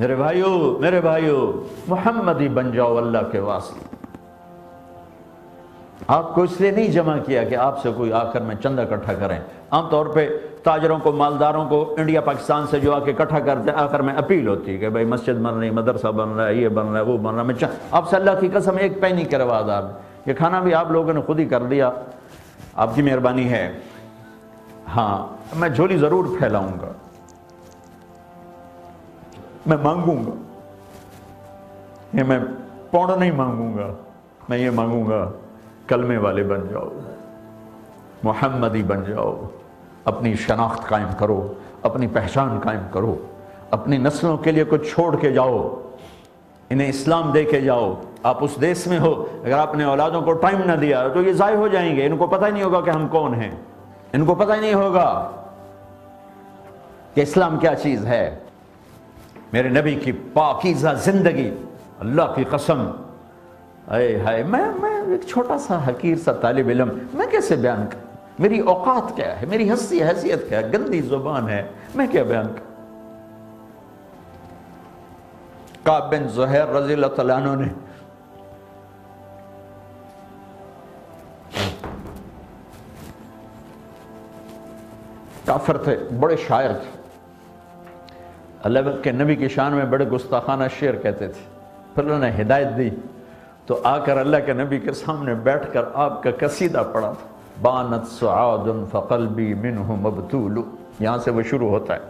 میرے بھائیو میرے بھائیو محمد ہی بن جاؤ اللہ کے واسطے۔ آپ کو اس لیے نہیں جمع کیا کہ آپ سے کوئی آ کر میں چندہ اکٹھا کریں۔ عام طور پہ تاجروں کو، مالداروں کو انڈیا، پاکستان سے جو آ کے اکٹھا کرتے آ کر میں اپیل ہوتی ہے کہ بھائی مسجد بن رہی، مدرسہ بن رہا ہے یہ بن رہا ہے وہ بن رہا۔ ہے میں آپ سے اللہ کی قسم ایک پینی کروا دار یہ کھانا بھی آپ لوگوں نے خود ہی کر دیا۔ آپ کی مہربانی ہے۔ ہاں میں جھولی ضرور پھیلاؤں گا۔ میں مانگوں گا۔ یہ میں پوڑ نہیں مانگوں گا، میں یہ مانگوں گا، کلمے والے بن جاؤ، محمدی بن جاؤ، اپنی شناخت قائم کرو، اپنی پہچان قائم کرو، اپنی نسلوں کے لیے کچھ چھوڑ کے جاؤ، انہیں اسلام دے کے جاؤ، آپ اس دیس میں ہو، اگر آپ نے اولادوں کو ٹائم نہ دیا تو یہ ضائع ہو جائیں گے، ان کو پتہ ہی نہیں ہوگا کہ ہم کون ہیں، ان کو پتہ ہی نہیں ہوگا کہ اسلام کیا چیز ہے۔ میرے نبی کی پاکیزہ زندگی، اللہ کی قسم۔ اے ہائے، میں میں ایک چھوٹا سا حقیر سا طالب علم، میں کیسے بیان کروں؟ میری اوقات کیا ہے؟ میری حسی، حیثیت کیا ہے؟ گندی زبان ہے، میں کیا بیان کروں؟ کعب بن زہر رضی اللہ تعالیٰ عنہ نے کافر تھے، بڑے شاعر تھے۔ اللہ کے نبی کی شان میں بڑے گستاخانہ شعر کہتے تھے۔ پھر انہوں نے ہدایت دی۔ تو آ کر اللہ کے نبی کے سامنے بیٹھ کر آپ کا قصیدہ پڑھا تھا۔ بانت سعاد فقلبی منہ مبتول۔ یہاں سے وہ شروع ہوتا ہے۔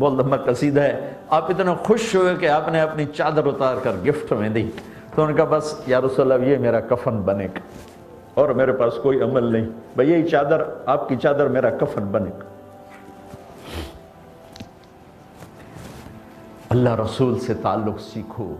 بہت لمبا قصیدہ ہے۔ آپ اتنا خوش ہوئے کہ آپ نے اپنی چادر اتار کر گفٹ میں دی۔ تو ان کا بس، یا رسول اللہ، یہ میرا کفن بنے۔ گا اور میرے پاس کوئی عمل نہیں۔ بھئی یہی چادر، آپ کی چادر میرا کفن بنے۔ گا اللہ رسول سے تعلق سیکھو۔